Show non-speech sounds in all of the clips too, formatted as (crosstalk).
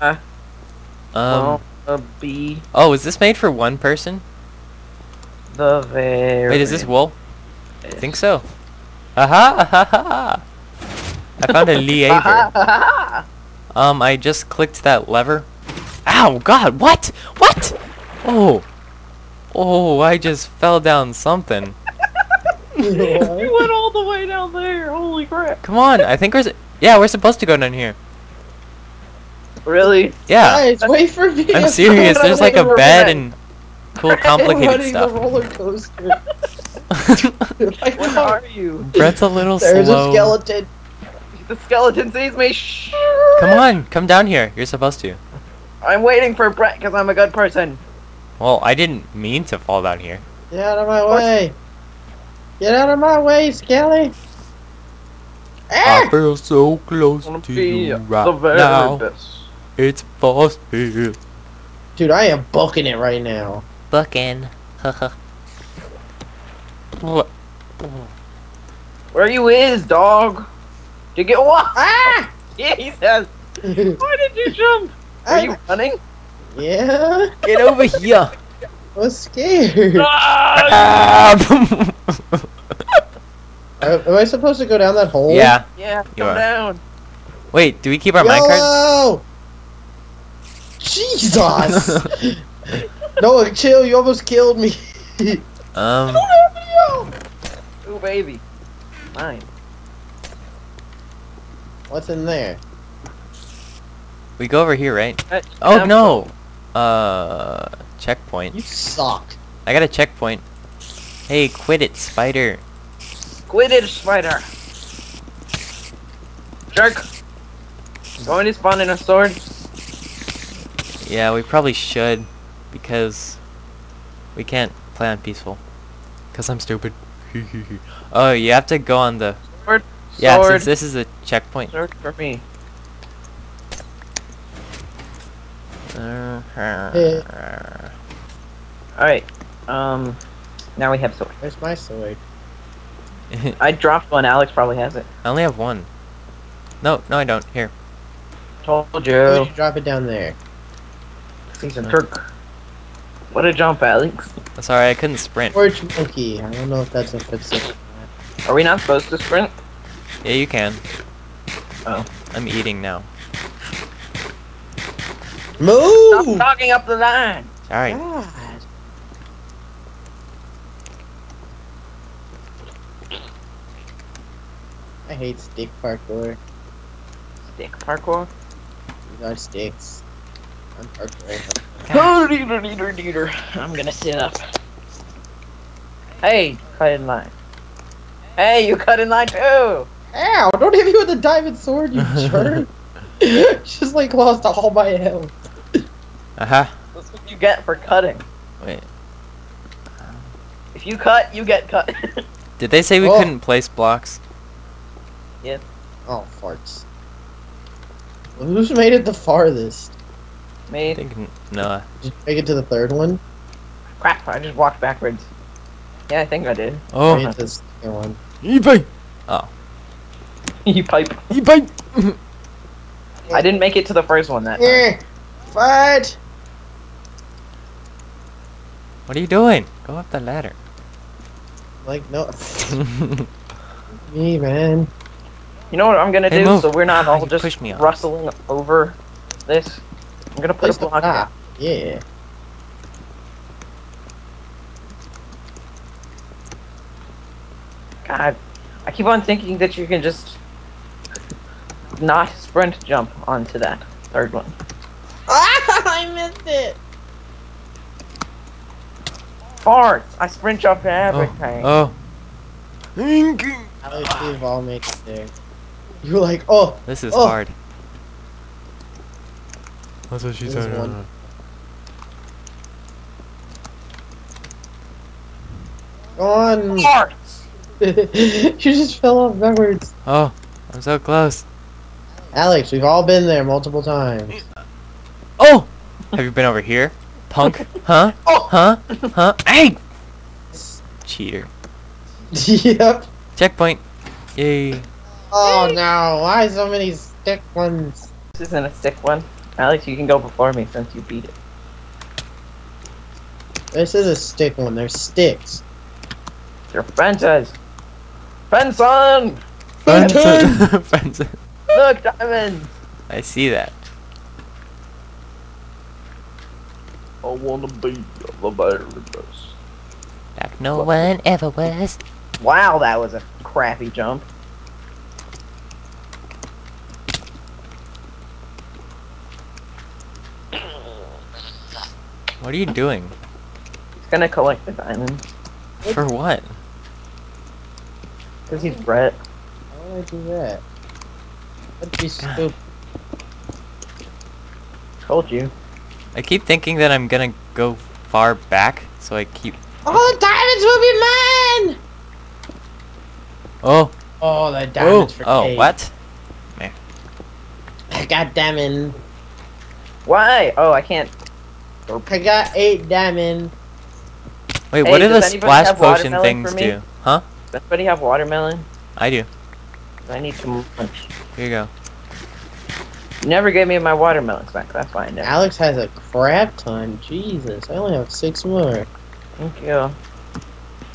Uh, um, a be oh, is this made for one person? the very. Wait, is this wool? I think so. Aha, ha, ha. I found a (laughs) leaver. Um, I just clicked that lever. Ow, God, what? What? Oh. Oh, I just fell down something. (laughs) (laughs) you went all the way down there. Holy crap! Come on, I think we're... Yeah, we're supposed to go down here. Really? Yeah, Guys, wait for me. I'm serious. (laughs) There's like a bed and cool (laughs) I'm complicated running stuff. the roller coaster. (laughs) Like, Where are you? Brett's a little There's slow. a skeleton. The skeleton sees me. Shh. Come on, come down here. You're supposed to. I'm waiting for Brett because I'm a good person. Well, I didn't mean to fall down here. Get out of my way. Get out of my way, Skelly. I Ah! feel so close Wanna be you the right very now. best. It's fast here. Dude, I am booking it right now. Booking. Haha. (laughs) What? Where you is, dog? Did you get what? Ah! (laughs) Yeah, he says. (laughs) Why did you jump? Are you running? yeah, Get over here. I was scared. Ah! Ah! Am I supposed to go down that hole? yeah. Yeah, come down. Wait, do we keep our minecarts? Yellow! Jesus! (laughs) Noah, chill. You almost killed me. (laughs) Um. Ooh, baby. Mine. What's in there? We go over here, right? Uh, Oh no. Uh. Checkpoint. You suck. I got a checkpoint. Hey, quit it, spider. Quit it, spider. Jerk. Going to spawn in a sword. Yeah, we probably should, because we can't play on peaceful. Cause I'm stupid. (laughs) oh, you have to go on the. Sword. Yeah, sword. since this is a checkpoint. Sword for me. Alright. Um. Now we have sword. Where's my sword? (laughs) I dropped one. Alex probably has it. I only have one. No, no, I don't. Here. Told Where'd you. you drop it down there? He's a jerk. What a jump, Alex. Sorry, I couldn't sprint. Orange monkey. I don't know if that's a good thing. Are we not supposed to sprint? Yeah, you can. Oh. I'm eating now. Move! Stop talking up the line. Alright. I hate stick parkour. Stick parkour. These are sticks. I'm parkour. Deeter, deeter, deeter. I'm gonna sit up. Hey, cut in line. Hey, you cut in line too. Ow! Don't hit me with a diamond sword, you (laughs) jerk! (laughs) Just like lost all my health. Uh huh. That's what you get for cutting. Wait. If you cut, you get cut. (laughs) Did they say we Oh. couldn't place blocks? Yeah. Oh, farts. Who's made it the farthest? I think n- Noah. Did you make it to the third one? Crap! I just walked backwards. Yeah, I think I did. Oh. Made it to the second one. eBay. you oh. (laughs) pipe. eBay. (laughs) I didn't make it to the first one that time. Yeah! Fight! What are you doing? Go up the ladder. Like, no. (laughs) me, man. You know what I'm gonna Hey, do move. so we're not all you just pushed me off. rustling over this? I'm gonna put Place a the block top. down. Yeah. God, I keep on thinking that you can just not sprint jump onto that third one. Ah! (laughs) I missed it! Farts! I sprint jump everything. Oh. Alex, we've all made it there. You're like, oh, This is Oh. hard. That's what she This is said. on! Farts! you just fell off backwards. Oh, I'm so close. Alex, we've all been there multiple times. Oh! Have you been over here? Punk? (laughs) Huh? Oh! Huh? Huh? Hey! Cheater. (laughs) yep. Checkpoint. Yay. Oh no! Why so many stick ones? This isn't a stick one. Alex, you can go before me since you beat it. This is a stick one. There's sticks. Your fences! Fenson! Fenton! Fenton. Look, diamonds! I see that. I wanna be the virus. Like no one ever was. Wow, that was a crappy jump. What are you doing? He's gonna collect the diamonds. For what? Because he's Brett. Why would I do that? That'd be stupid. Told you. I keep thinking that I'm gonna go far back, so I keep. All the diamonds will be mine! Oh, Oh, the diamonds oh. for oh, Kate. what? Man. I got diamond. Why? Oh, I can't. I got eight diamond. Wait, Hey, what do the splash potion things for do? Huh? Does anybody have watermelon? I do. I need some lunch. Here you go. You never gave me my watermelons back. That's why I never. Alex has a crap ton. Jesus, I only have six more. Thank you.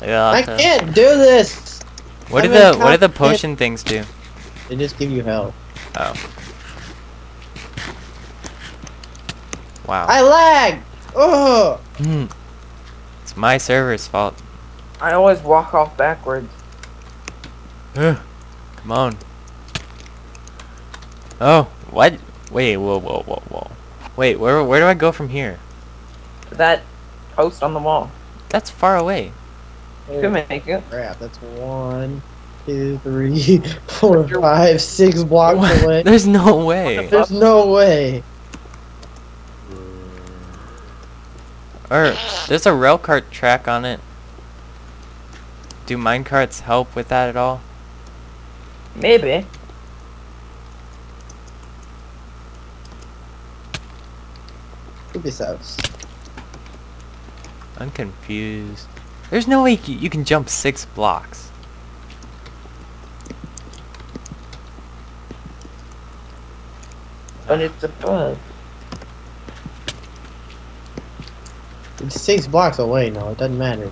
Yeah, I so- can't do this. What do I'm the what do the potion things do? They just give you health. Oh. Wow. I lag. Oh, Hmm. It's my server's fault. I always walk off backwards. Ugh. Come on. Oh, what? Wait, whoa, whoa, whoa, whoa. Wait, where where do I go from here? That post on the wall. That's far away. You can make it. crap! That's one, two, three, (laughs) four, five, six blocks What? away. (laughs) There's no way. There's no way. Or there's a rail cart track on it. Do minecarts help with that at all? Maybe. This house. I'm confused. There's no way you you can jump six blocks. But it's a bug. It's six blocks away. No, it doesn't matter.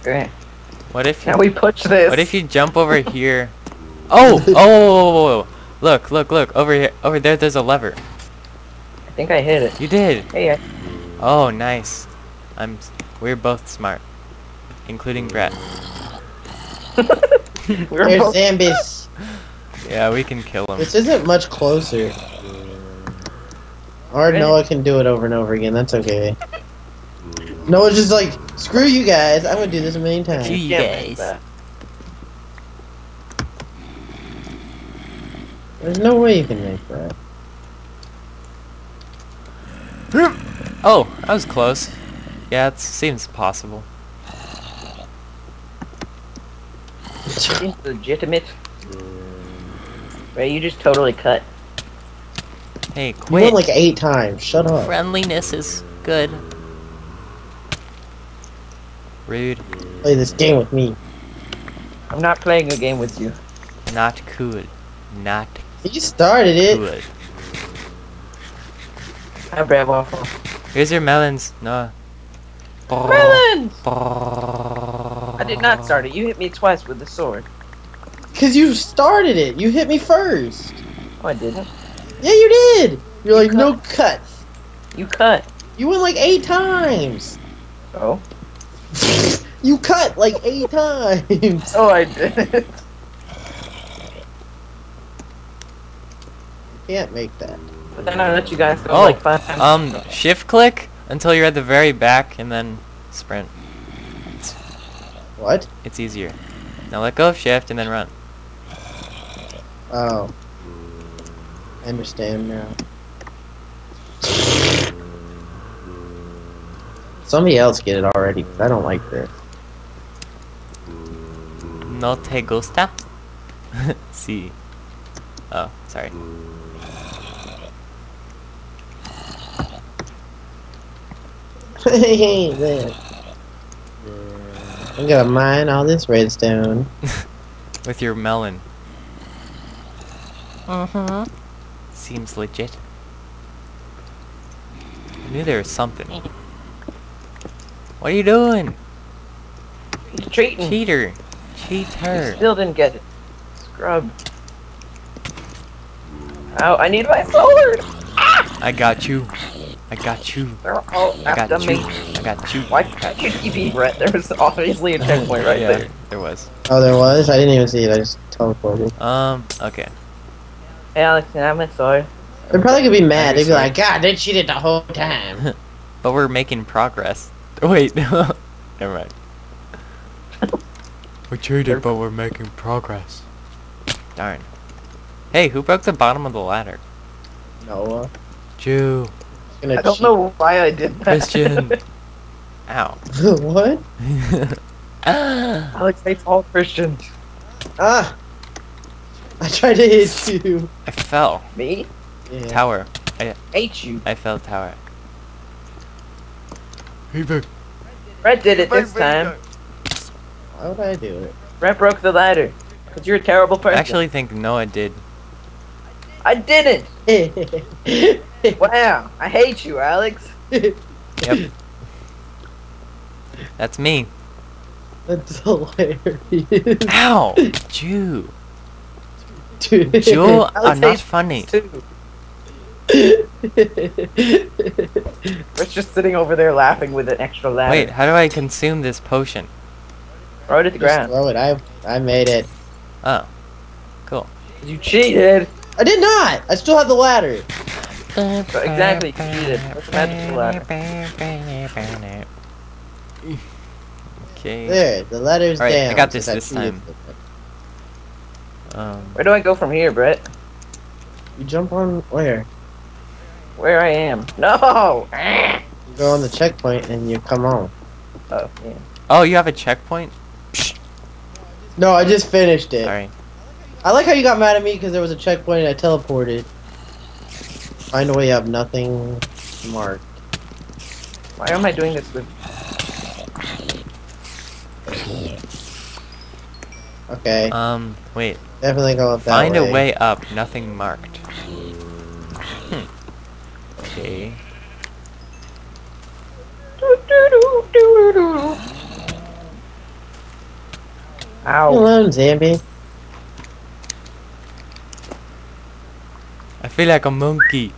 Okay. What if you Can we push this? What if you jump over here? Oh, oh, whoa, whoa, whoa, whoa. look, look, look, over here, over there. There's a lever. I think I hit it. You did. Hey, I... Oh, nice. I'm. We're both smart, including Brett. (laughs) we (laughs) were There's both... zombies. (laughs) Yeah, we can kill him. This isn't much closer. Or Really? Noah can do it over and over again. That's okay. Noah's just like, screw you guys. I'm gonna do this a million times. Gee. you guys. There's no way you can make that. Oh, that was close. Yeah, it seems possible. Seems legitimate. Hmm. Right, you just totally cut. Hey, You quit. went like eight times. Shut up. Friendliness is good. Rude. Play this game with me. I'm not playing a game with you. Not cool. Not You started it. good. Hi, Brad Waffle. Here's your melons. No. Melons! I did not start it. You hit me twice with the sword. Cause you started it. You hit me first. Oh, I didn't. Yeah, you did. You're You like, no cut. You cut. You went like eight times. Oh. (laughs) You cut like eight (laughs) times. Oh, I did. (laughs) Can't make that. but then I let you guys go Oh, like five times. Um, shift click until you're at the very back and then sprint. What? It's easier. Now let go of shift and then run. Oh. I understand now. Somebody else get it already, I don't like this. No te gusta? (laughs) See. Oh, sorry. (laughs) Hey, there. I'm gonna mine all this redstone. (laughs) With your melon. Uh-huh. Seems legit. I knew there was something. What are you doing? He's cheating. Cheater. He Cheater. still didn't get it. Scrub. Oh, I need my sword! I got you. I got you. They're all I after got you. me. I got two. Why can't you TP Brett? There was obviously a checkpoint right yeah, there. there was. Oh, there was? I didn't even see it. I just teleported. Um, okay. Hey, Alex, can I have my sword? They're probably gonna be mad. They'd be sorry. like, God, they cheated the whole time. (laughs) But we're making progress. (laughs) Wait, never mind. We cheated, but we're making progress. Darn. Hey, who broke the bottom of the ladder? Noah. Jew. I don't cheat. know why I did that. Christian. (laughs) Ow. (laughs) what? ah! Alex hates all Christians. Ah! I tried to hit you. I fell. Me? Yeah. Tower. I hate you. I fell tower. Brett did it this time. Why would I do it? Brett broke the ladder. Cause you're a terrible person. I actually think Noah did. I didn't. (laughs) Wow. I hate you, Alex. Yep. That's me. That's hilarious. Ow! Jew. Dude. Jew (laughs) are Alex uh, not funny. Too. Brett's just sitting over there laughing with an extra ladder. Wait, how do I consume this potion? Throw it at the Just ground. throw it. I I made it. Oh. Cool. You cheated. I did not. I still have the ladder. exactly, you cheated. That's a magical ladder. (laughs) Okay. There, the ladder's Alright, I got this since this cheated. Um, Where do I go from here, Brett? You jump on where? Where I am. No! You go on the checkpoint and you come on. Oh, yeah. oh, you have a checkpoint? No, I just finished it. Sorry. I like how you got mad at me because there was a checkpoint and I teleported. Find a way you have nothing marked. Why am I doing this with... Okay, Um, wait. definitely go up that Find way. a way up, nothing marked. Hmm. Okay. Leave me Ow. alone, Zambi. I feel like a monkey.